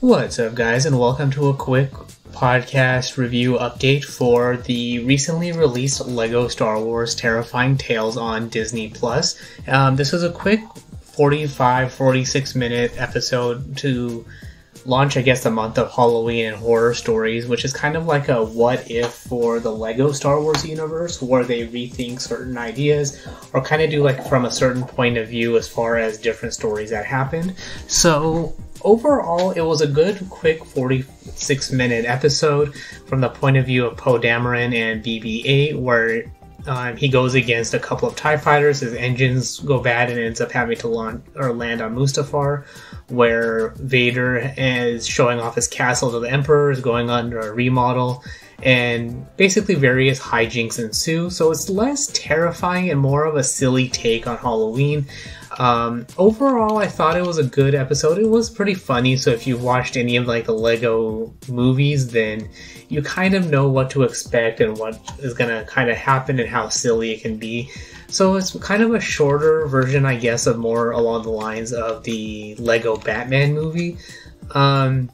What's up, guys, and welcome to a quick podcast review update for the recently released Lego Star Wars Terrifying Tales on Disney Plus. Um, this is a quick 45 46 minute episode to launch, I guess, the month of Halloween and horror stories, which is kind of like a what if for the Lego Star Wars universe, where they rethink certain ideas or kind of do like from a certain point of view as far as different stories that happened. So overall, it was a good, quick 46 minute episode from the point of view of Poe Dameron and BB 8, where um, he goes against a couple of TIE fighters, his engines go bad, and ends up having to launch, or land on Mustafar, where Vader is showing off his castle to the Emperor, is going under a remodel, and basically various hijinks ensue. So it's less terrifying and more of a silly take on Halloween. Um, overall, I thought it was a good episode. It was pretty funny. So if you've watched any of like the Lego movies, then you kind of know what to expect and what is gonna kind of happen and how silly it can be. So it's kind of a shorter version, I guess, of more along the lines of the Lego Batman movie. Um,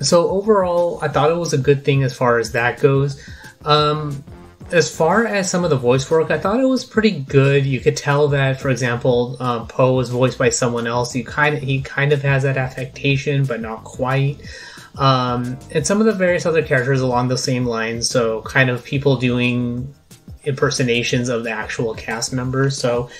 so overall, I thought it was a good thing as far as that goes. Um, as far as some of the voice work, I thought it was pretty good. You could tell that, for example, um, Poe was voiced by someone else. You kind of he kind of has that affectation, but not quite. Um, and some of the various other characters along the same lines. So kind of people doing impersonations of the actual cast members. So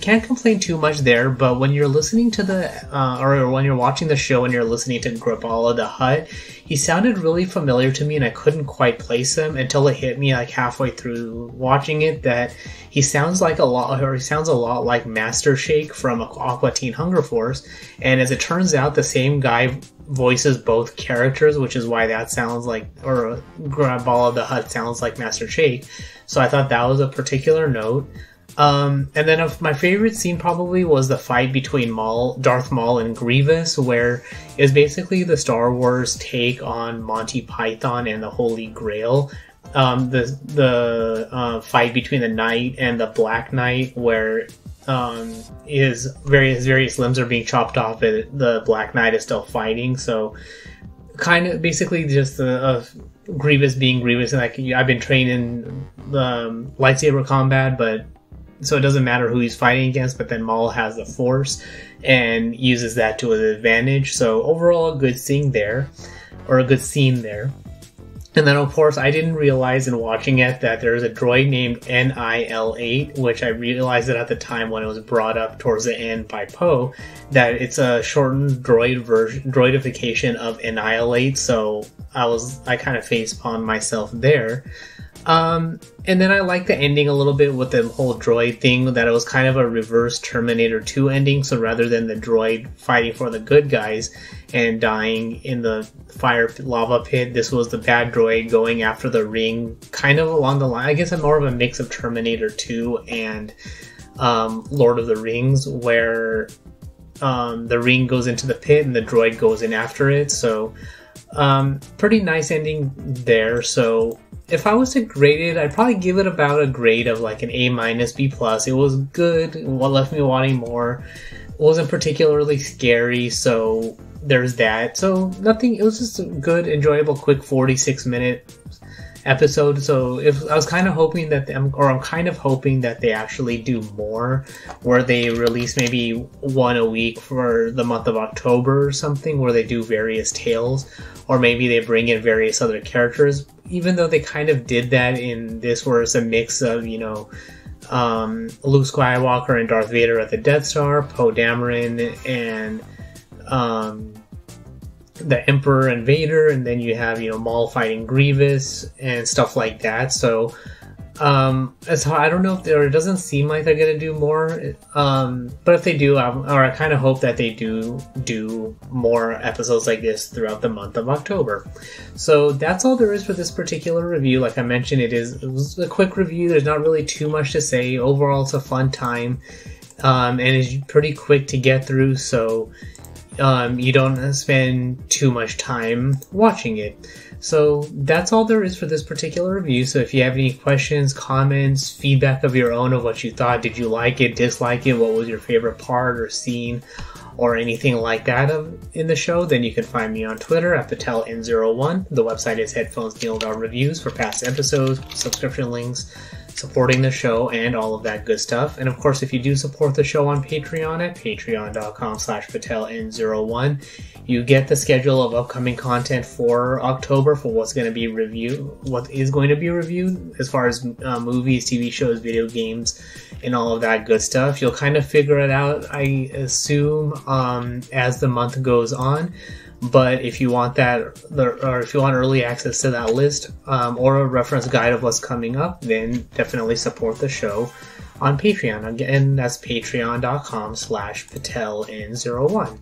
can't complain too much there. But when you're listening to the, uh, or when you're watching the show and you're listening to Graballa the Hutt, he sounded really familiar to me, and I couldn't quite place him until it hit me like halfway through watching it that he sounds like a lot, or he sounds a lot like Master Shake from Aqua Teen Hunger Force. And as it turns out, the same guy voices both characters, which is why that sounds like, or Graballa the Hutt sounds like Master Shake. So I thought that was a particular note. Um, and then my favorite scene probably was the fight between Maul, Darth Maul and Grievous, where it was basically the Star Wars take on Monty Python and the Holy Grail. Um, the the uh, fight between the Knight and the Black Knight, where um, his various various limbs are being chopped off, and the Black Knight is still fighting. So, kind of basically just a, a Grievous being Grievous, and like I've been training the um, lightsaber combat, but so it doesn't matter who he's fighting against. But then Maul has the Force and uses that to his advantage. So overall, a good scene there, or a good scene there. And then, of course, I didn't realize in watching it that there's a droid named NIL8, which I realized it at the time when it was brought up towards the end by Poe, that it's a shortened droid version, droidification of Annihilate. So I was, I kind of face palmed myself there. Um, and then I like the ending a little bit with the whole droid thing, that it was kind of a reverse Terminator 2 ending. So rather than the droid fighting for the good guys and dying in the fire lava pit, this was the bad droid going after the ring, kind of along the line. I guess I'm more of a mix of Terminator 2 and um, Lord of the Rings, where um, the ring goes into the pit and the droid goes in after it. So, um, pretty nice ending there. So, if I was to grade it, I'd probably give it about a grade of like an A minus B plus. It was good. What left me wanting more. It wasn't particularly scary, so there's that. So nothing. It was just a good, enjoyable, quick 46 minute episode. So if I was kind of hoping that, them, or I'm kind of hoping that they actually do more, where they release maybe one a week for the month of October or something, where they do various tales, or maybe they bring in various other characters even though they kind of did that in this, where it's a mix of you know um, Luke Skywalker and Darth Vader at the Death Star, Poe Dameron and um, the Emperor and Vader, and then you have you know Maul fighting Grievous and stuff like that. So um, as I don't know if there it doesn't seem like they're gonna do more. Um, but if they do, I, or I kind of hope that they do do more episodes like this throughout the month of October. So that's all there is for this particular review. Like I mentioned, it is it was a quick review. There's not really too much to say. Overall, it's a fun time, um, and it's pretty quick to get through. So um, you don't spend too much time watching it. So that's all there is for this particular review. So if you have any questions, comments, feedback of your own of what you thought, did you like it, dislike it, what was your favorite part or scene, or anything like that of, in the show, then you can find me on Twitter at PatelN01. The website is headphonesneil.reviews for past episodes, subscription links, supporting the show, and all of that good stuff. And of course, if you do support the show on Patreon at patreon.com slash PatelN01, you get the schedule of upcoming content for October for what's going to be reviewed, what is going to be reviewed as far as uh, movies, TV shows, video games, and all of that good stuff. You'll kind of figure it out, I assume, um, as the month goes on. But if you want that, or if you want early access to that list, um, or a reference guide of what's coming up, then definitely support the show on Patreon. Again, that's patreon.com slash pateln01.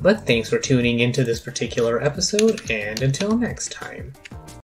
But thanks for tuning into this particular episode, and until next time.